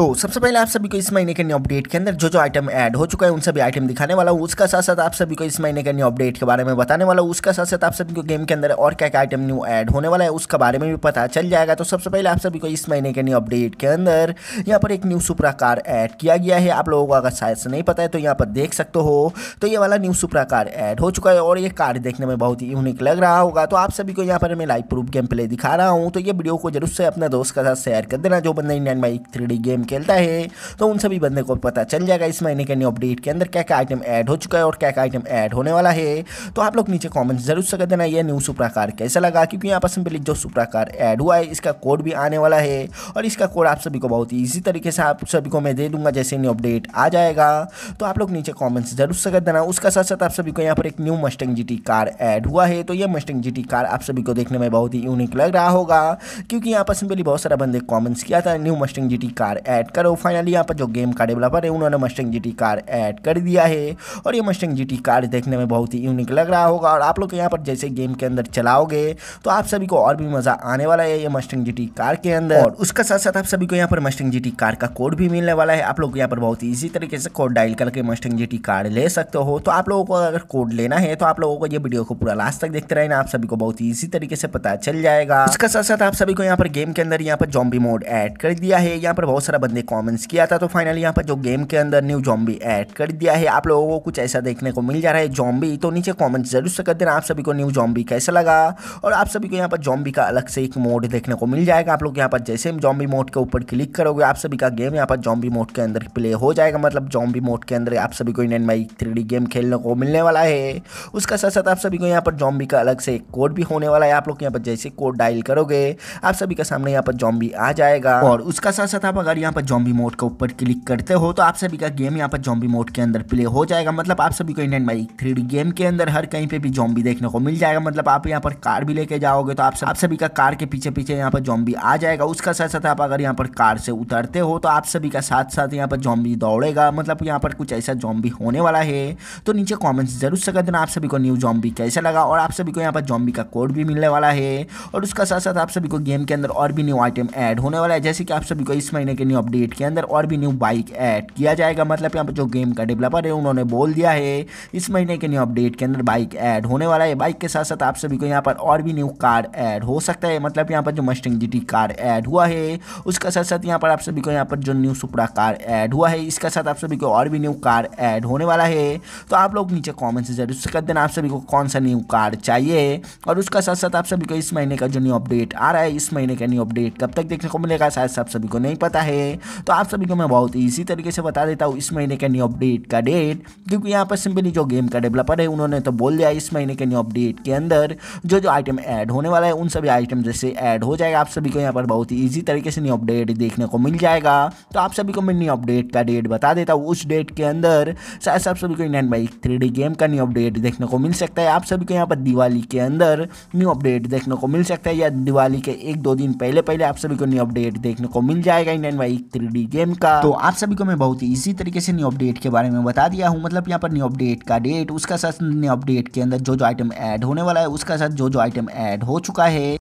तो सबसे पहले आप सभी को इस महीने के न्यू अपडेट के अंदर जो जो आइटम ऐड हो चुका है उन सभी आइटम दिखाने वाला हूँ। उसका साथ साथ आप सभी को इस महीने के न्यू अपडेट के बारे में बताने वाला हूँ। उसका साथ साथ आप सभी को गेम के अंदर और क्या क्या आइटम न्यू ऐड होने वाला है, उसके बारे में भी पता चल जाएगा। तो सबसे पहले आप सभी को इस महीने के न्यू अपडेट के अंदर यहाँ पर एक न्यू सुपरा कार ऐड किया गया है। आप लोगों को अगर शायद से नहीं पता है तो यहाँ पर देख सकते हो। तो ये वाला न्यू सुपरा कार ऐड हो चुका है और ये कार देखने में बहुत ही यूनिक लग रहा होगा। तो आप सभी को यहाँ पर मैं लाइव प्रूफ गेम प्ले दिखा रहा हूँ। तो ये वीडियो को ज़रूर से अपने दोस्त के साथ शेयर कर देना, जो बंदा इंडियन बाइक थ्री गेम खेलता है तो उन सभी बंदे को पता चल जाएगा इस महीने के न्यू अपडेट के अंदर क्या क्या आइटम ऐड हो चुका है और क्या क्या आइटम ऐड होने वाला है। तो आप लोग नीचे कॉमेंट ज़रूर से कर देना ये न्यू सुपराकार कैसा लगा, क्योंकि यहाँ पर सिंपली जो सुपराकार ऐड हुआ है, इसका कोड भी आने वाला है और इसका कोड आप सभी को बहुत ही ईजी तरीके से आप सभी को मैं दे दूँगा, जैसे न्यू अपडेट आ जाएगा। तो आप लोग नीचे कॉमेंट्स ज़रूर से कर देना। उसका साथ साथ आप सभी को यहाँ पर एक new Mustang G car add हुआ है तो यह मस्टिंग जी कार आप सभी को देखने में बहुत ही यूनिक लग रहा होगा, क्योंकि यहाँ पर सिंपली बहुत सारा बंदे कॉमेंट्स किया था new Mustang G car add करो. फाइनली यहाँ पर जो गेम का डेवलपर है, उन्होंने मस्टिंग जी कार ऐड कर दिया है. और ये मस्टिंग जी कार देखने में बहुत ही यूनिक लग रहा होगा. और आप लोग यहाँ पर जैसे गेम के अंदर चलाओगे तो आप सभी को और भी मज़ा आने वाला है ये मस्टिंग जी कार के अंदर. और उसका साथ साथ आप सभी को यहाँ पर मस्टिंग जी कार का कोड भी मिलने वाला है. आप लोग यहाँ पर बहुत ईजी तरीके से कोड डायल करके मस्टिंग जी कार ले सकते हो. तो आप लोगों को अगर कोड लेना है तो आप लोगों को ये वीडियो को पूरा लास्ट तक देखते रहना. आप सभी को बहुत ईजी तरीके से पता चल जाएगा. उसका साथ साथ आप सभी को यहाँ पर गेम के अंदर यहाँ पर जॉम्बी मोड ऐड कर दिया है. यहाँ पर बहुत सारा बंदे कॉमेंट्स किया था तो फाइनली यहाँ पर जो गेम के अंदर न्यू जॉम्बी ऐड कर दिया है, आप लोगों को कुछ ऐसा देखने को मिल जा रहा है जॉम्बी तो नीचे कमेंट ज़रूर से कर देना, आप सभी को न्यू जॉम्बी कैसा लगा? और आप सभी को यहाँ पर जॉम्बी का अलग से एक मोड देखने को मिल जाएगा, आप लोग यहाँ पर जैसे जॉम्बी मोड के ऊपर क्लिक करोगे, आप सभी का गेम यहाँ पर जॉम्बी मोड के अंदर प्ले हो जाएगा मतलब जॉम्बी मोड के अंदर आप सभी को इंडियन माई थ्री गेम खेलने को मिलने वाला है। उसका साथ साथ आप सभी को यहाँ पर जॉम्बी का अलग से एक कोड भी होने वाला है, आप लोग यहाँ पर जैसे कोड डायल करोगे, आप सभी का सामने यहाँ पर जॉम्बी आ जाएगा। और उसका साथ साथ आप अगर यहाँ पर जॉम्बी मोड के ऊपर क्लिक करते हो तो आप सभी का गेम यहाँ पर जॉम्बी मोड के अंदर प्ले हो जाएगा। मतलब आप सभी को इंडियन बाइक थ्री गेम के अंदर हर कहीं पे भी जॉम्बी देखने को मिल जाएगा। मतलब आप यहाँ पर कार भी लेके जाओगे तो आप सब, आप सभी का कार के पीछे पीछे यहाँ पर जॉम्बी आ जाएगा। उसका साथ साथ आप अगर यहाँ पर कार से उतरते हो तो आप सभी का साथ साथ यहाँ पर जॉम्बी दौड़ेगा। मतलब यहाँ पर कुछ ऐसा जॉम्बी होने वाला है। तो नीचे कॉमेंट्स ज़रूर से कर देना आप सभी को न्यू जॉम्बी कैसा लगा और आप सभी को यहाँ पर जॉम्बी का कोड भी मिलने वाला है। और उसका साथ साथ आप सभी को गेम के अंदर और भी न्यू आइटम ऐड होने वाला है। जैसे कि आप सभी को इस महीने के न्यू अपडेट के अंदर और भी न्यू बाइक ऐड किया जाएगा। मतलब यहाँ पर जो गेम का डेवलपर है, उन्होंने बोल दिया है, इस महीने के न्यू अपडेट के अंदर बाइक ऐड होने वाला है। बाइक के साथ साथ आप सभी को यहाँ पर और भी न्यू कार ऐड हो सकता है। मतलब यहाँ पर जो मस्टिंग जी कार ऐड हुआ है, उसका साथ साथ यहाँ पर आप सभी को यहाँ पर जो न्यू सुपरा कार ऐड हुआ है, इसका साथ आप सभी को और भी न्यू कार ऐड होने वाला है। तो आप लोग नीचे कॉमेंट से ज़रूर कर देना, आप सभी को कौन सा न्यू कार चाहिए और उसका साथ साथ आप सभी को इस महीने का जो न्यू अपडेट आ रहा है, इस महीने का न्यू अपडेट कब तक देखने को मिलेगा, शायद आप सभी को नहीं पता है। तो आप सभी को मैं बहुत ईजी तरीके से बता देता हूँ, इस महीने के न्यू अपडेट का डेट क्योंकि यहाँ पर सिंपली जो गेम का डेवलपर है, उन्होंने तो बोल दिया इस महीने के न्यू अपडेट के अंदर जो जो आइटम ऐड होने वाला है, उन सभी आइटम जैसे ऐड हो जाएगा, आप सभी को यहाँ पर बहुत ही ईजी तरीके से न्यू अपडेट देखने को मिल जाएगा। तो आप सभी को मैं न्यू अपडेट का डेट बता देता हूँ, उस डेट के अंदर शायद आप सभी को इंडियन बाइक थ्री गेम का न्यू अपडेट देखने को मिल सकता है, आप सभी को यहाँ पर दिवाली के अंदर न्यू अपडेट देखने को मिल सकता है, या दिवाली के एक दो दिन पहले पहले आप सभी को न्यू अपडेट देखने को मिल जाएगा इंडियन बाइक थ्री गेम का। तो आप सभी को मैं बहुत ही इसी तरीके से न्यू अपडेट के बारे में बता दिया हूँ। मतलब यहाँ पर न्यू अपडेट का डेट उसका साथ न्यू अपडेट के अंदर जो जो आइटम ऐड होने वाला है, उसका साथ जो जो आइटम ऐड हो चुका है।